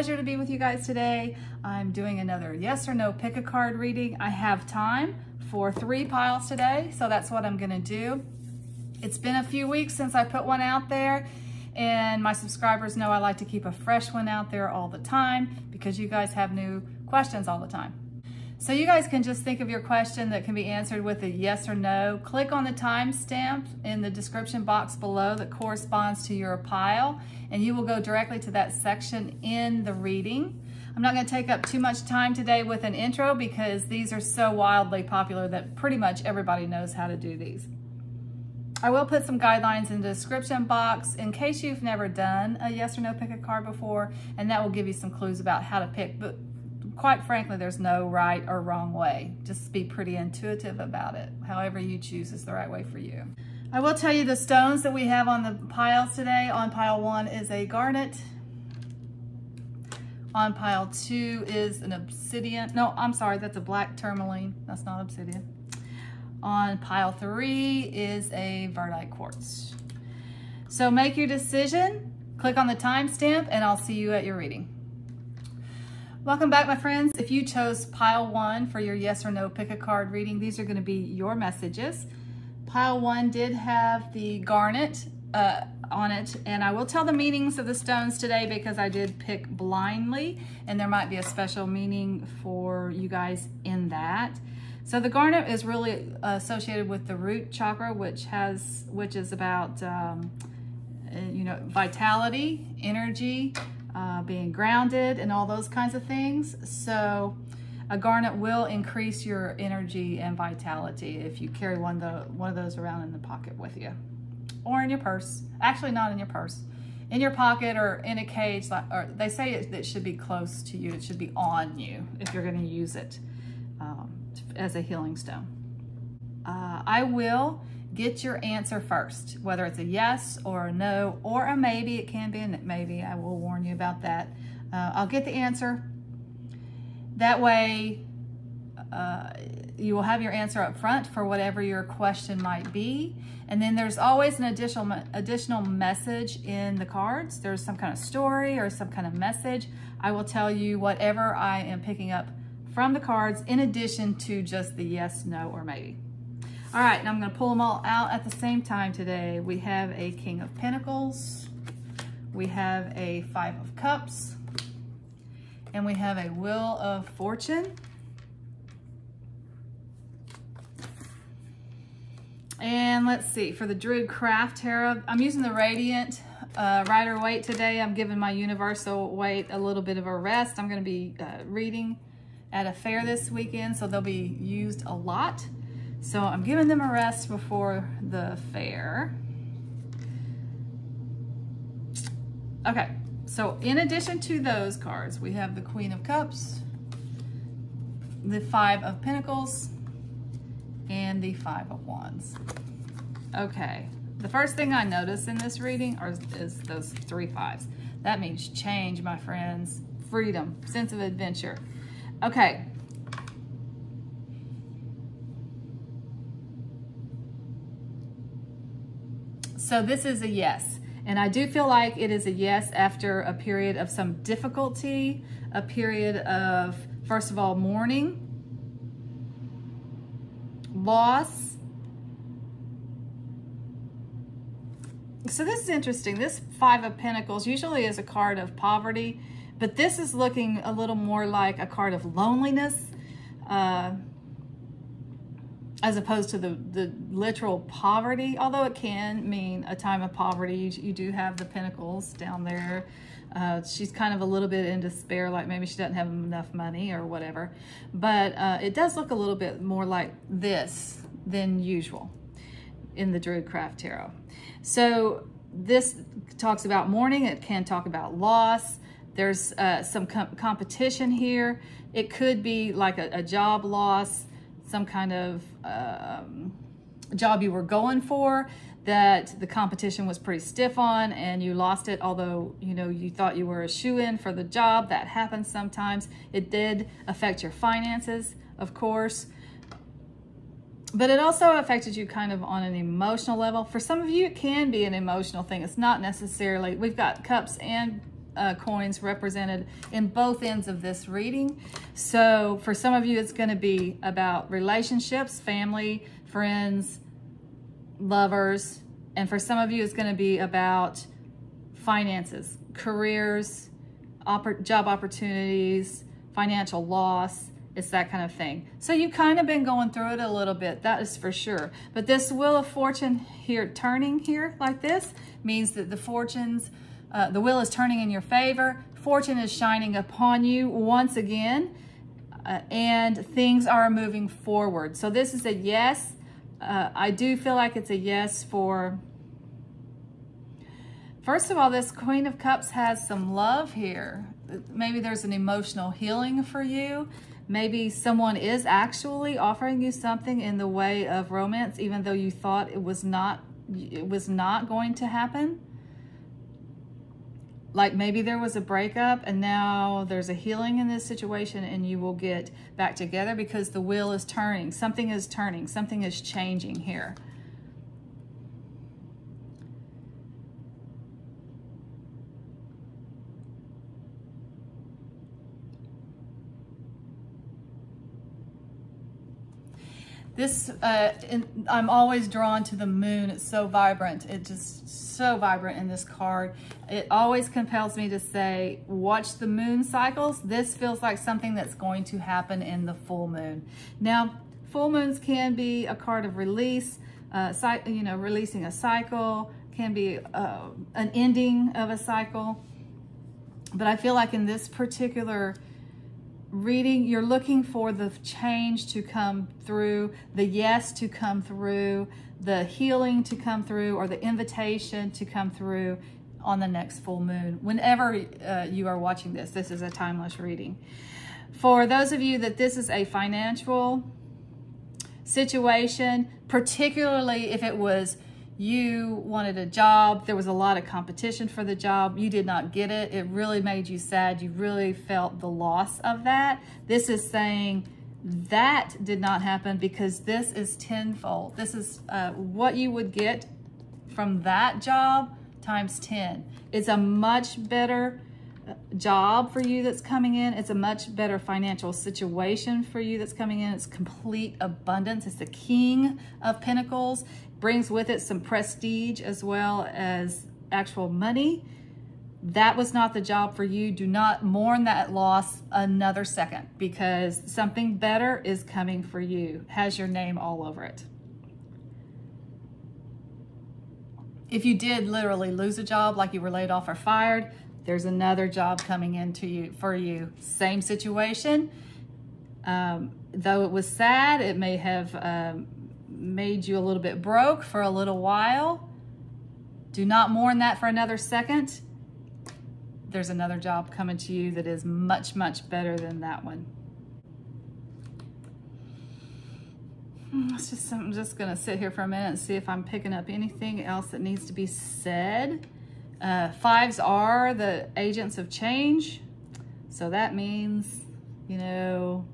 pleasure to be with you guys today. I'm doing another yes or no pick a card reading. I have time for three piles today, so that's what I'm gonna do. It's been a few weeks since I put one out there and my subscribers know I like to keep a fresh one out there all the time because you guys have new questions all the time. So you guys can just think of your question that can be answered with a yes or no. Click on the timestamp in the description box below that corresponds to your pile and you will go directly to that section in the reading. I'm not gonna take up too much time today with an intro because these are so wildly popular that pretty much everybody knows how to do these. I will put some guidelines in the description box in case you've never done a yes or no pick a card before, and that will give you some clues about how to pick. But quite frankly, there's no right or wrong way. Just be pretty intuitive about it. However you choose is the right way for you. I will tell you the stones that we have on the piles today. On pile one is a garnet. On pile two is an obsidian. No, I'm sorry, that's a black tourmaline. That's not obsidian. On pile three is a verdite quartz. So make your decision, click on the timestamp, and I'll see you at your reading. Welcome back, my friends. If you chose pile one for your yes or no pick a card reading, these are gonna be your messages. Pile one did have the garnet uh, on it, and I will tell the meanings of the stones today because I did pick blindly, and there might be a special meaning for you guys in that. So the garnet is really associated with the root chakra, which has, which is about, um, you know, vitality, energy, uh, being grounded and all those kinds of things. So a garnet will increase your energy and vitality if you carry one of, the, one of those around in the pocket with you or in your purse. Actually, not in your purse. In your pocket or in a cage, like, or they say it, it should be close to you. It should be on you if you're gonna use it um, as a healing stone. Uh, I will get your answer first, whether it's a yes or a no or a maybe. It can be a maybe. I will warn you about that. Uh, I'll get the answer. That way, uh, you will have your answer up front for whatever your question might be. And then there's always an additional, additional message in the cards. There's some kind of story or some kind of message. I will tell you whatever I am picking up from the cards in addition to just the yes, no, or maybe. All right, now I'm gonna pull them all out at the same time today. We have a King of Pentacles, we have a Five of Cups, and we have a Wheel of Fortune. And let's see, for the Druid Craft Tarot, I'm using the Radiant uh, Rider Waite today. I'm giving my Universal Waite a little bit of a rest. I'm gonna be uh, reading at a fair this weekend, so they'll be used a lot. So I'm giving them a rest before the fair. Okay, so in addition to those cards, we have the Queen of Cups, the Five of Pentacles, and the Five of Wands. Okay, the first thing I notice in this reading are, is those three fives. That means change, my friends. Freedom, sense of adventure. Okay, So this is a yes. And I do feel like it is a yes after a period of some difficulty, a period of, first of all, mourning, loss. So this is interesting. This Five of Pentacles usually is a card of poverty, but this is looking a little more like a card of loneliness. Uh, as opposed to the, the literal poverty, although it can mean a time of poverty. You, you do have the pentacles down there. Uh, she's kind of a little bit in despair, like maybe she doesn't have enough money or whatever. But uh, it does look a little bit more like this than usual in the Druid Craft Tarot. So this talks about mourning. It can talk about loss. There's uh, some com competition here. It could be like a, a job loss some kind of um, job you were going for that the competition was pretty stiff on and you lost it although you know you thought you were a shoe-in for the job that happens sometimes it did affect your finances of course but it also affected you kind of on an emotional level. For some of you, it can be an emotional thing. It's not necessarily, we've got cups and uh, coins represented in both ends of this reading. So for some of you, it's going to be about relationships, family, friends, lovers. And for some of you, it's going to be about finances, careers, oppor job opportunities, financial loss, it's that kind of thing. So you've kind of been going through it a little bit, that is for sure. But this Wheel of Fortune here, turning here like this, means that the fortunes, uh, the wheel is turning in your favor. Fortune is shining upon you once again, uh, and things are moving forward. So this is a yes. Uh, I do feel like it's a yes for, first of all, this Queen of Cups has some love here. Maybe there's an emotional healing for you. Maybe someone is actually offering you something in the way of romance, even though you thought it was not, it was not going to happen. Like maybe there was a breakup and now there's a healing in this situation and you will get back together because the wheel is turning. Something is turning. Something is changing here. This, uh, in, I'm always drawn to the moon. It's so vibrant. It's just so vibrant in this card. It always compels me to say, watch the moon cycles. This feels like something that's going to happen in the full moon. Now, full moons can be a card of release, uh, you know, releasing a cycle, can be uh, an ending of a cycle. But I feel like in this particular reading, you're looking for the change to come through, the yes to come through, the healing to come through, or the invitation to come through on the next full moon. Whenever uh, you are watching this, this is a timeless reading. For those of you that this is a financial situation, particularly if it was you wanted a job, there was a lot of competition for the job, you did not get it, it really made you sad, you really felt the loss of that. This is saying that did not happen because this is tenfold. This is uh, what you would get from that job times 10. It's a much better uh, job for you that's coming in. It's a much better financial situation for you that's coming in. It's complete abundance. It's the king of pentacles brings with it some prestige as well as actual money. That was not the job for you. Do not mourn that loss another second because something better is coming for you. Has your name all over it. If you did literally lose a job, like you were laid off or fired, there's another job coming into you for you. Same situation. Um, though it was sad, it may have um, made you a little bit broke for a little while. Do not mourn that for another second. There's another job coming to you that is much, much better than that one. Hmm, it's just, I'm just gonna sit here for a minute and see if I'm picking up anything else that needs to be said. Uh, fives are the agents of change. So that means, you know,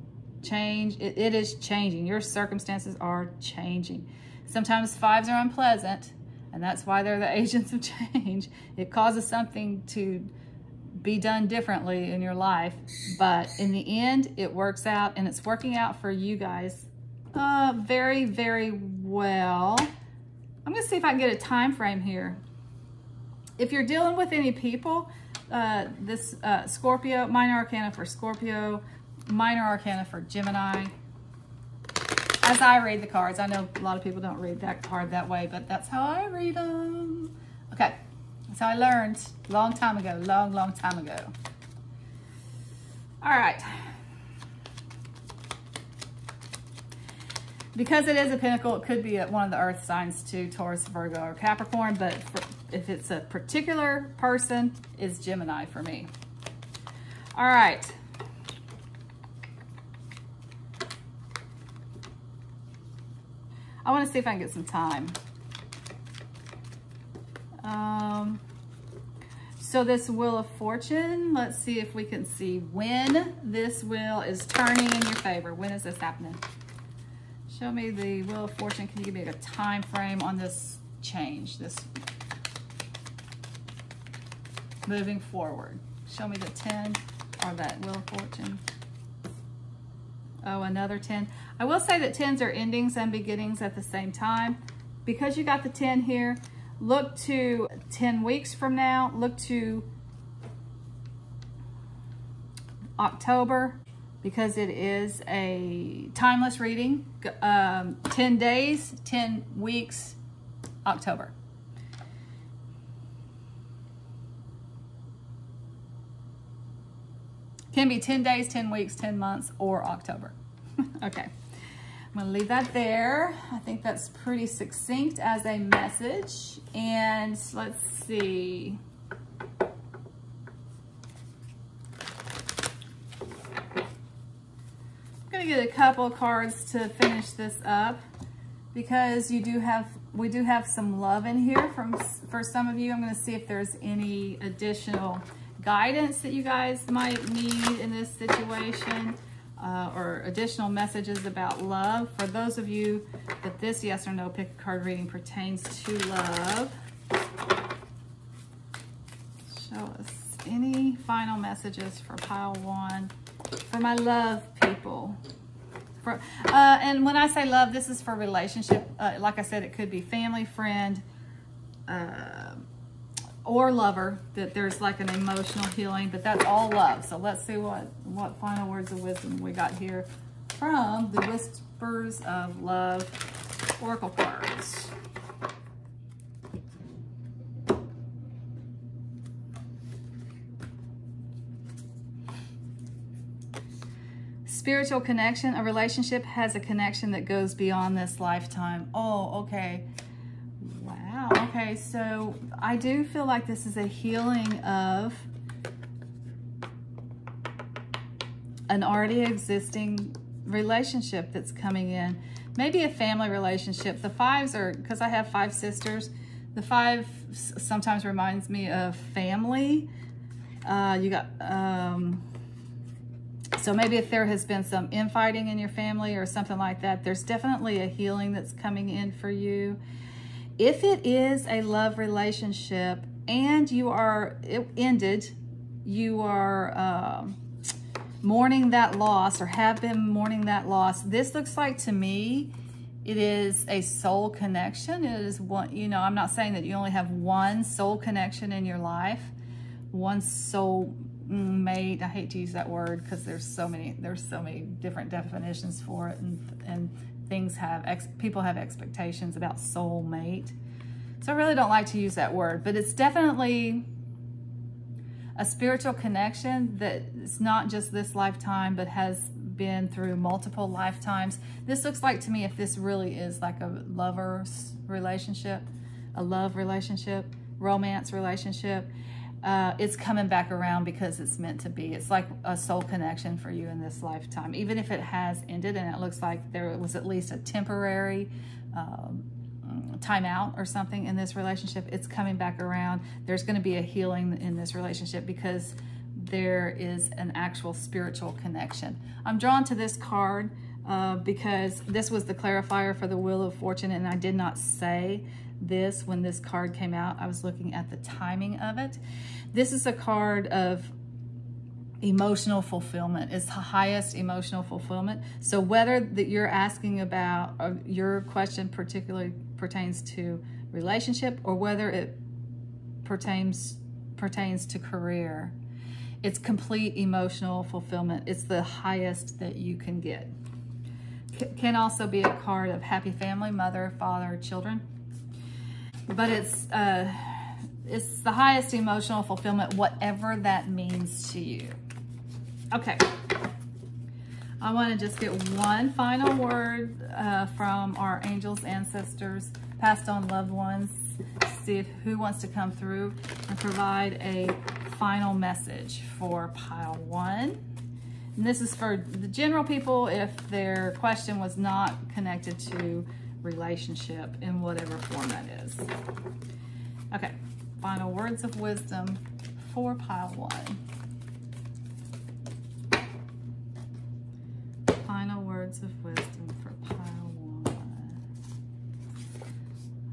change. It, it is changing. Your circumstances are changing. Sometimes fives are unpleasant, and that's why they're the agents of change. It causes something to be done differently in your life, but in the end, it works out, and it's working out for you guys uh, very, very well. I'm gonna see if I can get a time frame here. If you're dealing with any people, uh, this uh, Scorpio, minor arcana for Scorpio, minor arcana for Gemini. As I read the cards, I know a lot of people don't read that card that way, but that's how I read them. Okay, how I learned long time ago, long, long time ago. All right. Because it is a pentacle, it could be one of the earth signs too, Taurus, Virgo, or Capricorn, but for, if it's a particular person, it's Gemini for me. All right. I want to see if I can get some time. Um, so this Wheel of Fortune, let's see if we can see when this wheel is turning in your favor. When is this happening? Show me the Wheel of Fortune. Can you give me a time frame on this change, this moving forward? Show me the 10 or that Wheel of Fortune. Oh, another 10. I will say that 10s are endings and beginnings at the same time. Because you got the 10 here, look to 10 weeks from now, look to October, because it is a timeless reading. Um, 10 days, 10 weeks, October. Can be 10 days, 10 weeks, 10 months, or October. okay. I'm to leave that there. I think that's pretty succinct as a message. And let's see. I'm to get a couple cards to finish this up because you do have we do have some love in here from for some of you. I'm going to see if there's any additional guidance that you guys might need in this situation uh, or additional messages about love. For those of you that this yes or no pick card reading pertains to love, show us any final messages for pile one for my love people. For, uh, and when I say love, this is for relationship. Uh, like I said, it could be family, friend, uh, or lover, that there's like an emotional healing, but that's all love. So let's see what, what final words of wisdom we got here from the Whispers of Love Oracle cards. Spiritual connection, a relationship has a connection that goes beyond this lifetime. Oh, okay. Wow. Okay, so I do feel like this is a healing of an already existing relationship that's coming in. Maybe a family relationship. The fives are, because I have five sisters, the five sometimes reminds me of family. Uh, you got, um, so maybe if there has been some infighting in your family or something like that, there's definitely a healing that's coming in for you. If it is a love relationship and you are it ended, you are um, mourning that loss or have been mourning that loss, this looks like to me it is a soul connection. It is one, you know, I'm not saying that you only have one soul connection in your life, one soul mate. I hate to use that word because there's so many, there's so many different definitions for it and, and things have, ex, people have expectations about soulmate. So I really don't like to use that word, but it's definitely a spiritual connection that it's not just this lifetime, but has been through multiple lifetimes. This looks like to me if this really is like a lover's relationship, a love relationship, romance relationship, uh, it's coming back around because it's meant to be. It's like a soul connection for you in this lifetime. Even if it has ended and it looks like there was at least a temporary um, timeout or something in this relationship, it's coming back around. There's going to be a healing in this relationship because there is an actual spiritual connection. I'm drawn to this card uh, because this was the clarifier for the Wheel of Fortune and I did not say this when this card came out. I was looking at the timing of it. This is a card of emotional fulfillment. It's the highest emotional fulfillment. So whether that you're asking about uh, your question particularly pertains to relationship or whether it pertains pertains to career, it's complete emotional fulfillment. It's the highest that you can get. C can also be a card of happy family, mother, father, children but it's uh, it's the highest emotional fulfillment, whatever that means to you. Okay. I want to just get one final word uh, from our angels, ancestors, passed on loved ones, see if who wants to come through and provide a final message for pile one. And this is for the general people if their question was not connected to relationship in whatever form that is. Okay, final words of wisdom for pile one. Final words of wisdom for pile one.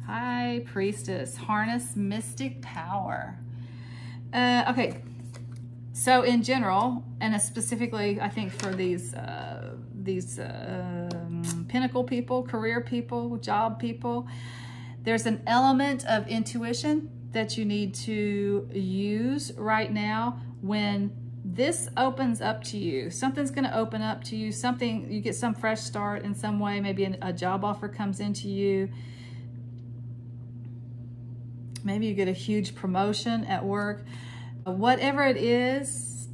High, Priestess, harness mystic power. Uh, okay, so in general, and specifically, I think for these uh, these uh, pentacle people, career people, job people, there's an element of intuition that you need to use right now when this opens up to you. Something's going to open up to you. Something, you get some fresh start in some way. Maybe a job offer comes into you. Maybe you get a huge promotion at work. Whatever it is,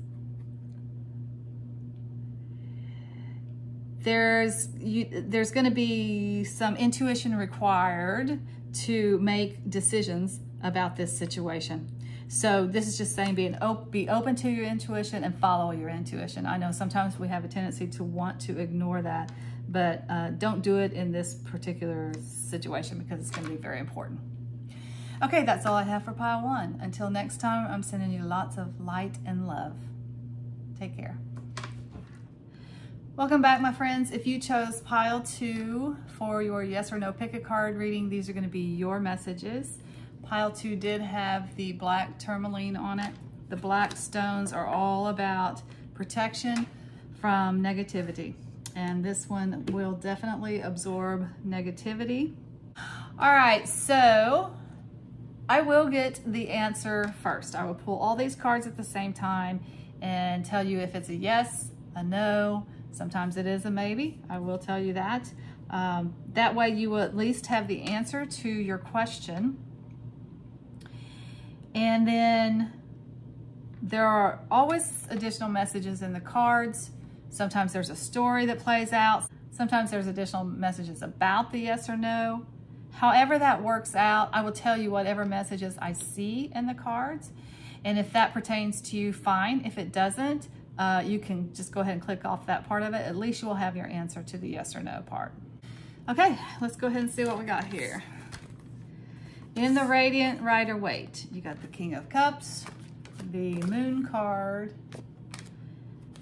there's you, there's going to be some intuition required to make decisions about this situation. So this is just saying op be open to your intuition and follow your intuition. I know sometimes we have a tendency to want to ignore that, but uh, don't do it in this particular situation because it's going to be very important. Okay, that's all I have for pile one. Until next time, I'm sending you lots of light and love. Take care. Welcome back, my friends. If you chose pile two for your yes or no pick a card reading, these are going to be your messages. Pile two did have the black tourmaline on it. The black stones are all about protection from negativity. And this one will definitely absorb negativity. All right, so I will get the answer first. I will pull all these cards at the same time and tell you if it's a yes, a no, sometimes it is a maybe. I will tell you that. Um, that way you will at least have the answer to your question. And then there are always additional messages in the cards. Sometimes there's a story that plays out. Sometimes there's additional messages about the yes or no. However that works out, I will tell you whatever messages I see in the cards. And if that pertains to you, fine. If it doesn't, uh, you can just go ahead and click off that part of it. At least you will have your answer to the yes or no part. Okay, let's go ahead and see what we got here. In the Radiant Rider Waite, you got the King of Cups, the Moon card,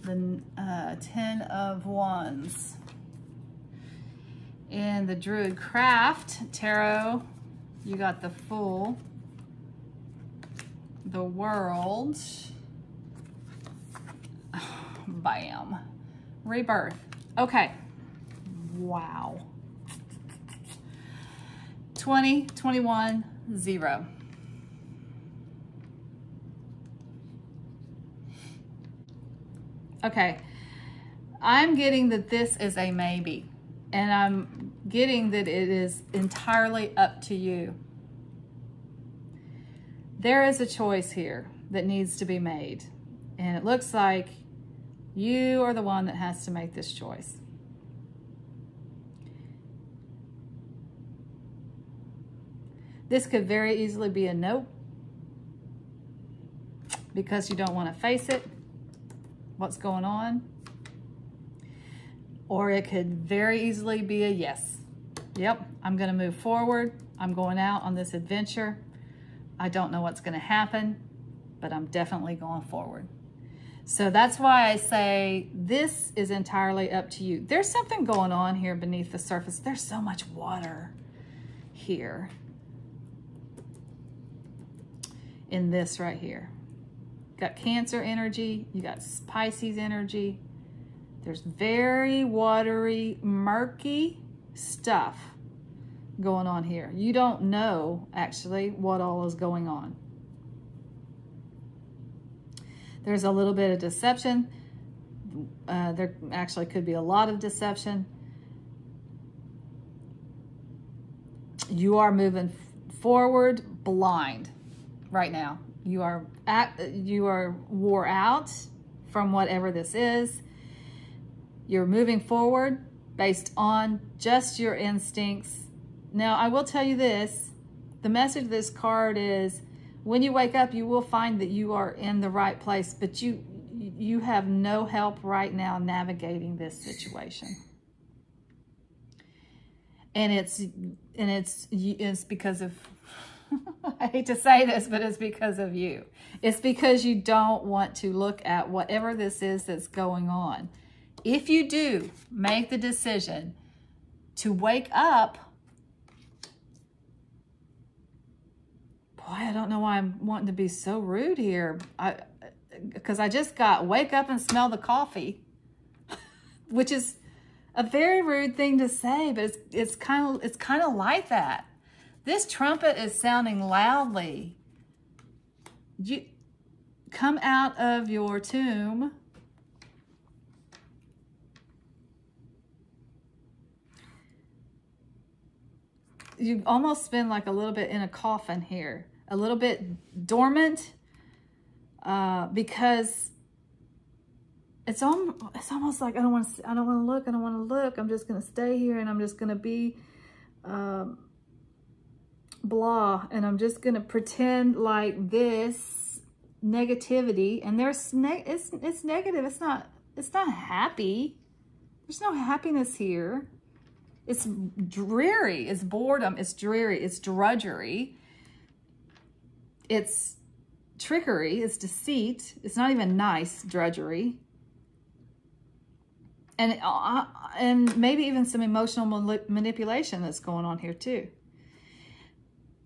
the uh, Ten of Wands, in the Druid Craft Tarot, you got the Fool, the World, bam, Rebirth. Okay, wow. 20, 21, 0. Okay, I'm getting that this is a maybe, and I'm getting that it is entirely up to you. There is a choice here that needs to be made, and it looks like you are the one that has to make this choice. This could very easily be a no because you don't want to face it, what's going on. Or it could very easily be a yes. Yep, I'm going to move forward. I'm going out on this adventure. I don't know what's going to happen, but I'm definitely going forward. So that's why I say this is entirely up to you. There's something going on here beneath the surface. There's so much water here in this right here. Got Cancer energy, you got Pisces energy. There's very watery, murky stuff going on here. You don't know, actually, what all is going on. There's a little bit of deception. Uh, there actually could be a lot of deception. You are moving forward blind right now. You are at, you are wore out from whatever this is. You're moving forward based on just your instincts. Now, I will tell you this, the message of this card is when you wake up, you will find that you are in the right place, but you you have no help right now navigating this situation. And it's and it's it's because of I hate to say this, but it's because of you. It's because you don't want to look at whatever this is that's going on. If you do make the decision to wake up boy, I don't know why I'm wanting to be so rude here. I, because I just got wake up and smell the coffee, which is a very rude thing to say, but it's it's kind of it's kind of like that. This trumpet is sounding loudly. You come out of your tomb. You've almost been like a little bit in a coffin here, a little bit dormant, uh, because it's it's almost like I don't want to I don't want to look I don't want to look. I'm just gonna stay here and I'm just gonna be um, blah. And I'm just gonna pretend like this negativity and there's it's it's negative. It's not it's not happy. There's no happiness here. It's dreary. It's boredom. It's dreary. It's drudgery it's trickery it's deceit it's not even nice drudgery and uh, and maybe even some emotional manipulation that's going on here too.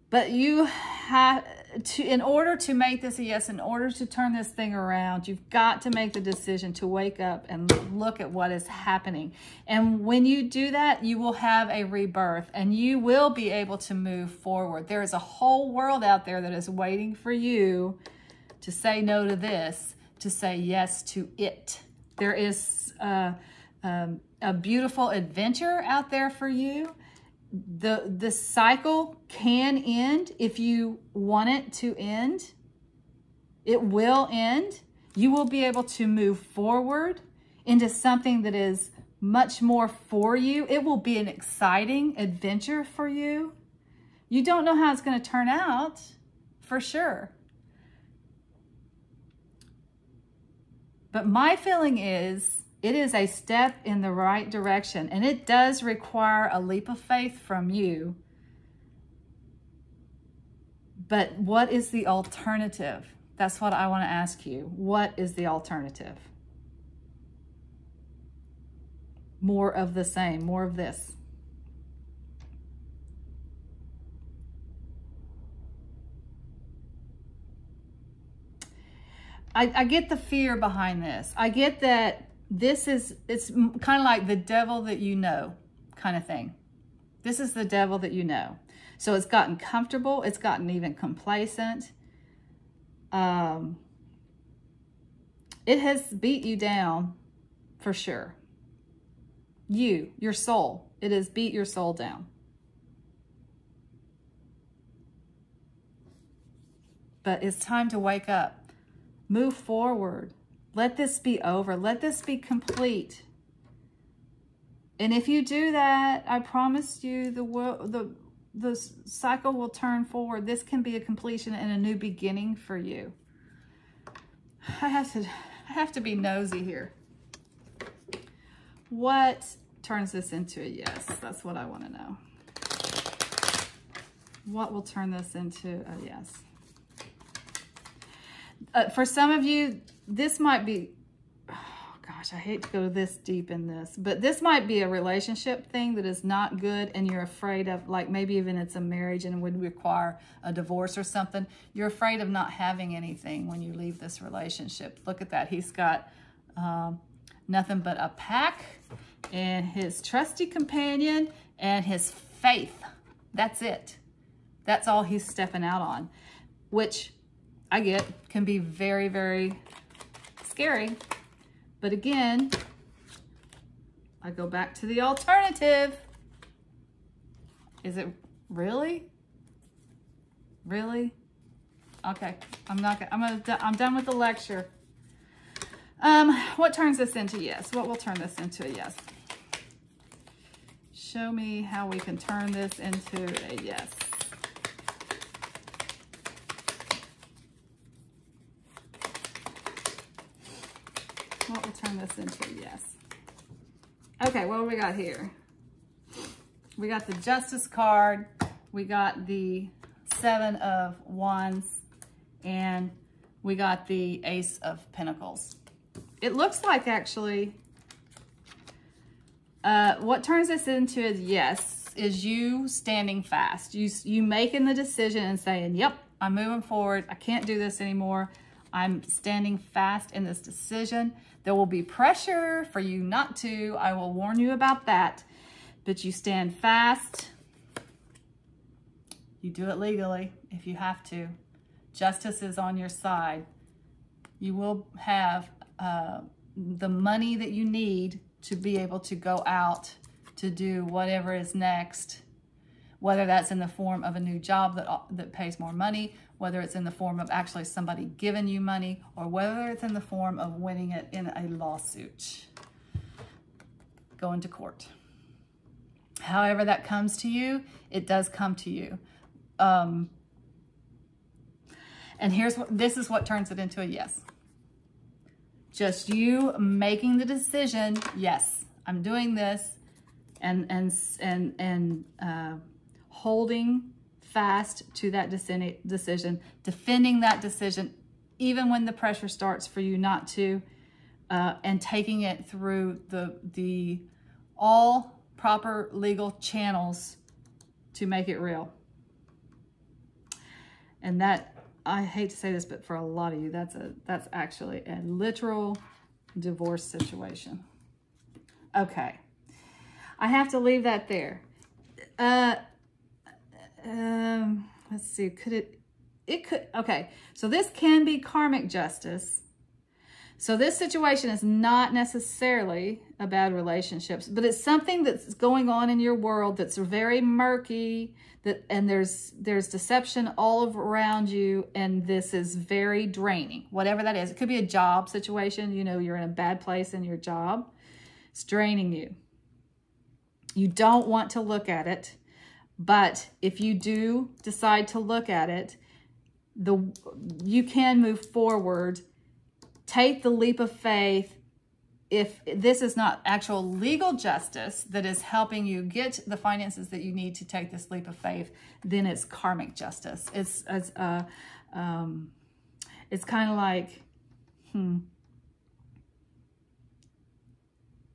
But you have to, in order to make this a yes, in order to turn this thing around, you've got to make the decision to wake up and look at what is happening. And when you do that, you will have a rebirth and you will be able to move forward. There is a whole world out there that is waiting for you to say no to this, to say yes to it. There is, uh, um, a beautiful adventure out there for you. The, the cycle can end if you want it to end. It will end. You will be able to move forward into something that is much more for you. It will be an exciting adventure for you. You don't know how it's going to turn out, for sure. But my feeling is it is a step in the right direction, and it does require a leap of faith from you. But what is the alternative? That's what I want to ask you. What is the alternative? More of the same, more of this. I, I, get the fear behind this. I get that this is, it's kind of like the devil that you know kind of thing. This is the devil that you know. So it's gotten comfortable. It's gotten even complacent. Um, it has beat you down for sure. You, your soul, it has beat your soul down. But it's time to wake up. Move forward. Let this be over. Let this be complete. And if you do that, I promise you the the the cycle will turn forward. This can be a completion and a new beginning for you. I have to I have to be nosy here. What turns this into a yes? That's what I want to know. What will turn this into a yes? Uh, for some of you, this might be, oh gosh, I hate to go this deep in this, but this might be a relationship thing that is not good and you're afraid of, like maybe even it's a marriage and would require a divorce or something. You're afraid of not having anything when you leave this relationship. Look at that. He's got um, nothing but a pack and his trusty companion and his faith. That's it. That's all he's stepping out on, which I get can be very, very scary. But again, I go back to the alternative. Is it really? Really? Okay, I'm not gonna, I'm gonna, I'm done with the lecture. Um, what turns this into yes? What will turn this into a yes? Show me how we can turn this into a yes. What will turn this into yes? Okay, what do we got here? We got the Justice card. We got the Seven of Wands. And we got the Ace of Pentacles. It looks like actually, uh, what turns this into is yes, is you standing fast. You, you making the decision and saying, yep, I'm moving forward. I can't do this anymore. I'm standing fast in this decision. There will be pressure for you not to. I will warn you about that. But you stand fast. You do it legally if you have to. Justice is on your side. You will have uh, the money that you need to be able to go out to do whatever is next, whether that's in the form of a new job that, that pays more money, whether it's in the form of actually somebody giving you money, or whether it's in the form of winning it in a lawsuit, going to court. However that comes to you, it does come to you. Um, and here's what, this is what turns it into a yes. Just you making the decision, yes, I'm doing this, and and and and uh, holding fast to that decision, defending that decision, even when the pressure starts for you not to, uh, and taking it through the the all proper legal channels to make it real. And that I hate to say this, but for a lot of you, that's a that's actually a literal divorce situation. Okay. I have to leave that there. Uh, um, let's see, could it, it could, okay. So this can be karmic justice. So this situation is not necessarily a bad relationship, but it's something that's going on in your world that's very murky, that and there's there's deception all around you, and this is very draining. Whatever that is, it could be a job situation. You know, you're in a bad place in your job. It's draining you. You don't want to look at it, but if you do decide to look at it, the you can move forward. Take the leap of faith. If this is not actual legal justice that is helping you get the finances that you need to take this leap of faith, then it's karmic justice. It's it's uh, um, it's kind of like, hmm,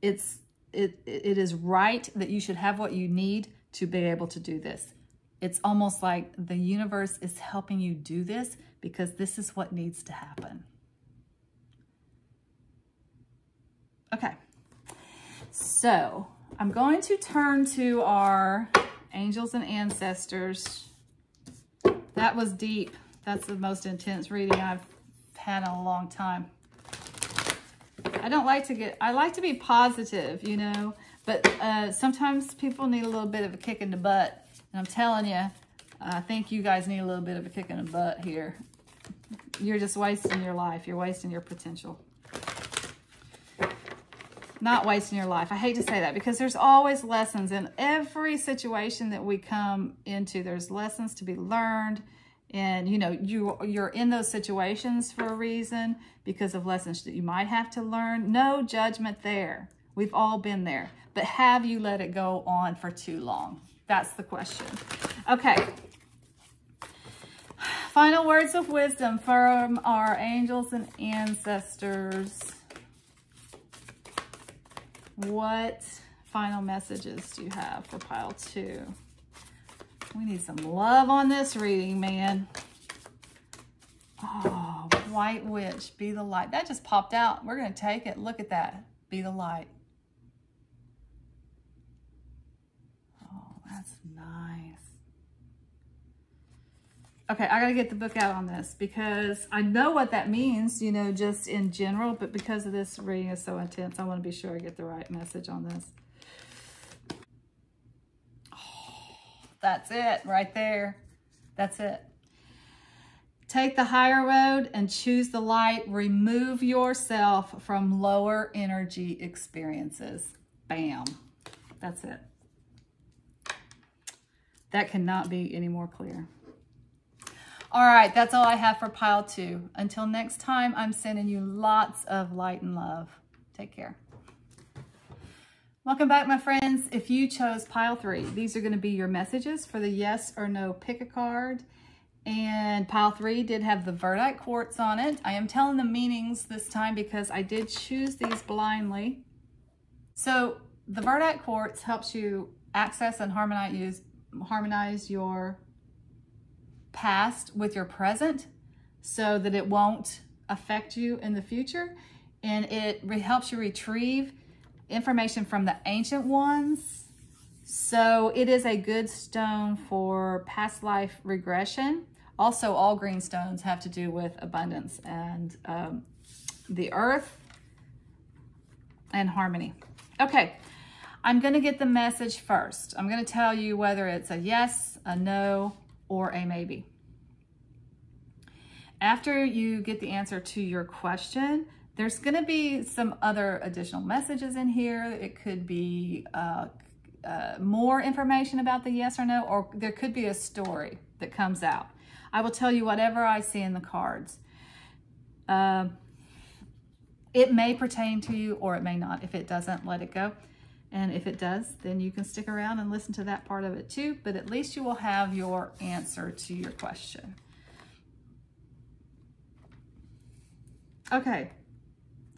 it's it it is right that you should have what you need to be able to do this. It's almost like the universe is helping you do this because this is what needs to happen. Okay, so I'm going to turn to our angels and ancestors. That was deep. That's the most intense reading I've had in a long time. I don't like to get, I like to be positive, you know, but uh, sometimes people need a little bit of a kick in the butt. And I'm telling you, I think you guys need a little bit of a kick in the butt here. You're just wasting your life. You're wasting your potential not wasting your life. I hate to say that because there's always lessons in every situation that we come into. There's lessons to be learned. And, you know, you, you're in those situations for a reason because of lessons that you might have to learn. No judgment there. We've all been there. But have you let it go on for too long? That's the question. Okay. Final words of wisdom from our angels and ancestors. What final messages do you have for pile two? We need some love on this reading, man. Oh, White Witch, be the light. That just popped out. We're going to take it. Look at that. Be the light. Oh, that's nice. Okay, I got to get the book out on this because I know what that means, you know, just in general, but because of this reading is so intense, I want to be sure I get the right message on this. Oh, that's it right there. That's it. Take the higher road and choose the light. Remove yourself from lower energy experiences. Bam. That's it. That cannot be any more clear. All right, that's all I have for pile two. Until next time, I'm sending you lots of light and love. Take care. Welcome back, my friends. If you chose pile three, these are going to be your messages for the yes or no pick a card. And pile three did have the Verdite quartz on it. I am telling the meanings this time because I did choose these blindly. So the Verdite quartz helps you access and harmonize, harmonize your past with your present so that it won't affect you in the future. And it helps you retrieve information from the ancient ones. So it is a good stone for past life regression. Also, all green stones have to do with abundance and um, the earth and harmony. Okay, I'm going to get the message first. I'm going to tell you whether it's a yes, a no, or a maybe. After you get the answer to your question, there's going to be some other additional messages in here. It could be uh, uh, more information about the yes or no, or there could be a story that comes out. I will tell you whatever I see in the cards. Uh, it may pertain to you or it may not. If it doesn't, let it go. And if it does, then you can stick around and listen to that part of it too, but at least you will have your answer to your question. Okay,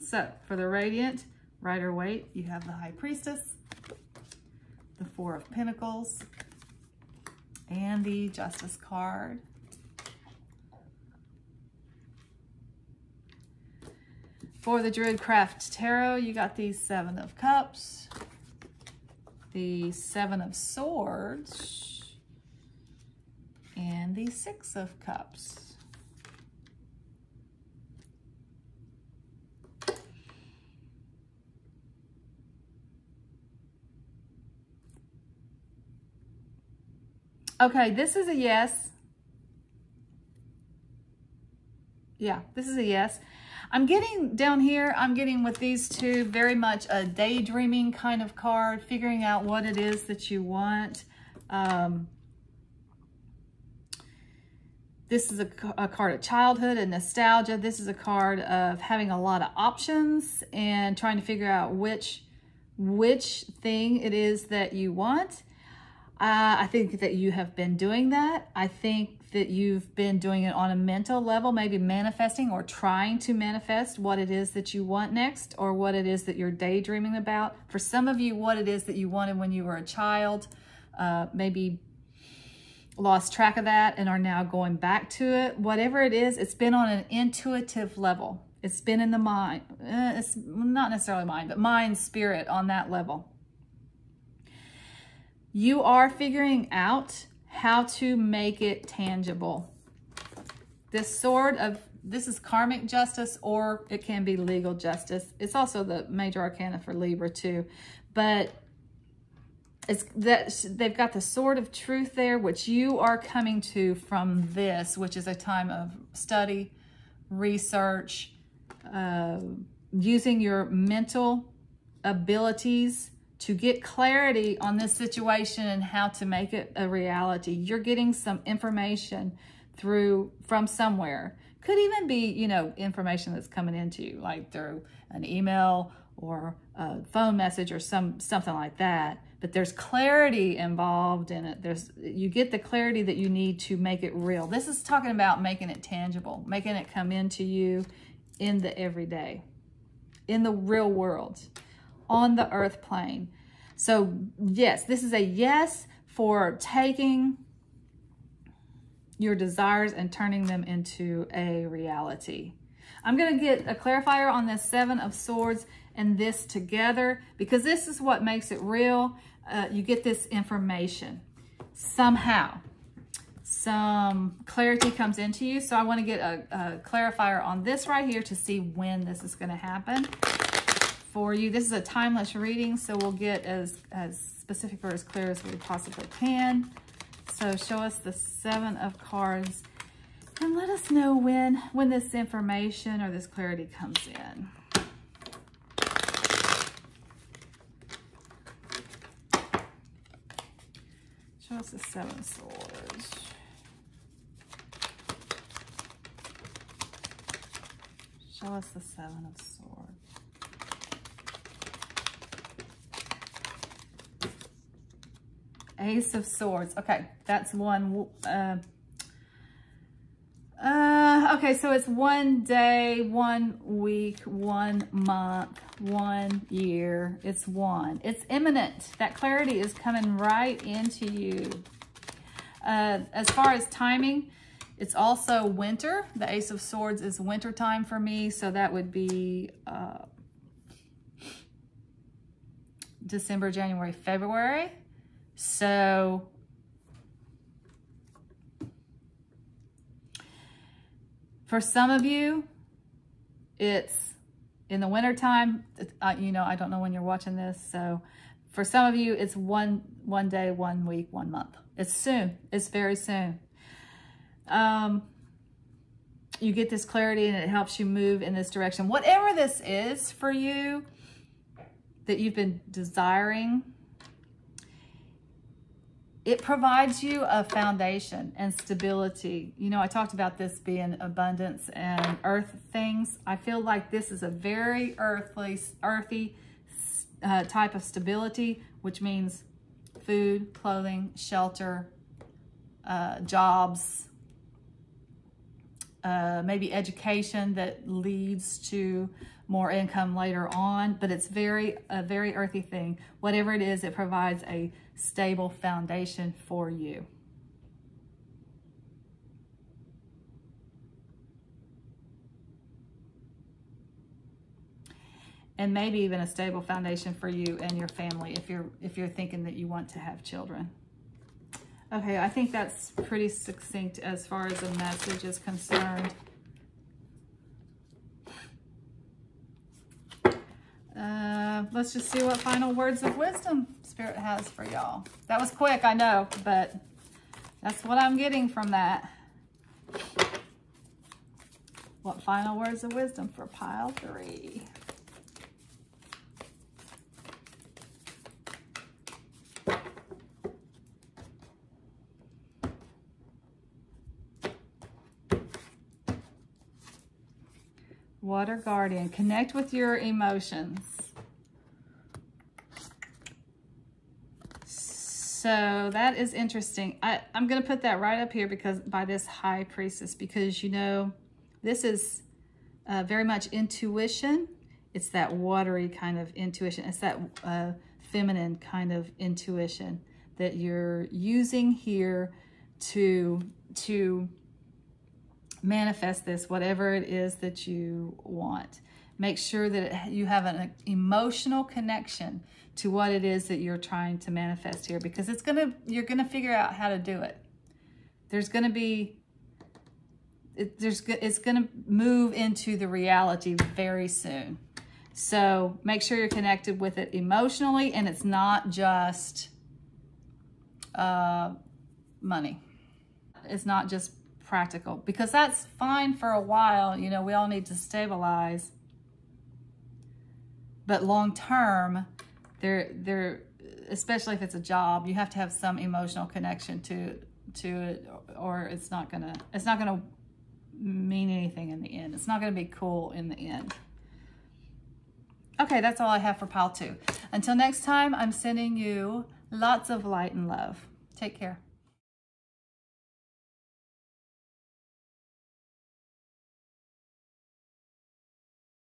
so for the Radiant Rider Waite, you have the High Priestess, the Four of Pentacles, and the Justice card. For the Druidcraft Tarot, you got the Seven of Cups, the Seven of Swords, and the Six of Cups. Okay, this is a yes. Yeah, this is a yes. I'm getting down here, I'm getting with these two very much a daydreaming kind of card, figuring out what it is that you want. Um, this is a, a, card of childhood and nostalgia. This is a card of having a lot of options and trying to figure out which which thing it is that you want. Uh, I think that you have been doing that. I think that you've been doing it on a mental level, maybe manifesting or trying to manifest what it is that you want next or what it is that you're daydreaming about. For some of you, what it is that you wanted when you were a child, uh, maybe lost track of that and are now going back to it. Whatever it is, it's been on an intuitive level. It's been in the mind. Uh, it's not necessarily mind, but mind, spirit on that level you are figuring out how to make it tangible. This sword of, this is karmic justice or it can be legal justice. It's also the major arcana for Libra too. But it's that they've got the sword of truth there, which you are coming to from this, which is a time of study, research, uh, using your mental abilities to get clarity on this situation and how to make it a reality. You're getting some information through from somewhere. Could even be, you know, information that's coming into you, like through an email or a phone message or some something like that. But there's clarity involved in it. There's you get the clarity that you need to make it real. This is talking about making it tangible, making it come into you in the everyday, in the real world on the earth plane. So yes, this is a yes for taking your desires and turning them into a reality. I'm going to get a clarifier on this Seven of Swords and this together because this is what makes it real. Uh, you get this information somehow. Some clarity comes into you. So I want to get a, a clarifier on this right here to see when this is going to happen for you. This is a timeless reading, so we'll get as, as specific or as clear as we possibly can. So show us the seven of cards and let us know when, when this information or this clarity comes in. Show us the seven swords. Show us the seven of swords. Ace of Swords. Okay, that's one. Uh, uh, okay, so it's one day, one week, one month, one year. It's one. It's imminent. That clarity is coming right into you. Uh, as far as timing, It's also winter. The Ace of Swords is winter time for me, so that would be uh, December, January, February. So for some of you, it's in the wintertime. Uh, you know, I don't know when you're watching this. So for some of you, it's one, one day, one week, one month. It's soon. It's very soon. Um, you get this clarity and it helps you move in this direction. Whatever this is for you that you've been desiring, it provides you a foundation and stability. You know, I talked about this being abundance and earth things. I feel like this is a very earthly, earthy uh, type of stability, which means food, clothing, shelter, uh, jobs, uh, maybe education that leads to more income later on, but it's very a very earthy thing. Whatever it is, it provides a stable foundation for you. And maybe even a stable foundation for you and your family if you're if you're thinking that you want to have children. Okay, I think that's pretty succinct as far as the message is concerned. Uh, let's just see what final words of wisdom Spirit has for y'all. That was quick, I know, but that's what I'm getting from that. What final words of wisdom for pile three? Water Guardian. Connect with your emotions. So that is interesting. I, I'm going to put that right up here because by this High Priestess because, you know, this is uh, very much intuition. It's that watery kind of intuition. It's that uh, feminine kind of intuition that you're using here to, to manifest this, whatever it is that you want. Make sure that it, you have an emotional connection to what it is that you're trying to manifest here because it's gonna you're gonna figure out how to do it. There's gonna be it, there's it's gonna move into the reality very soon. So make sure you're connected with it emotionally and it's not just uh, money. It's not just practical because that's fine for a while. You know, we all need to stabilize. But long term, there, there, especially if it's a job, you have to have some emotional connection to to it, or it's not gonna it's not gonna mean anything in the end. It's not gonna be cool in the end. Okay, that's all I have for pile two. Until next time, I'm sending you lots of light and love. Take care.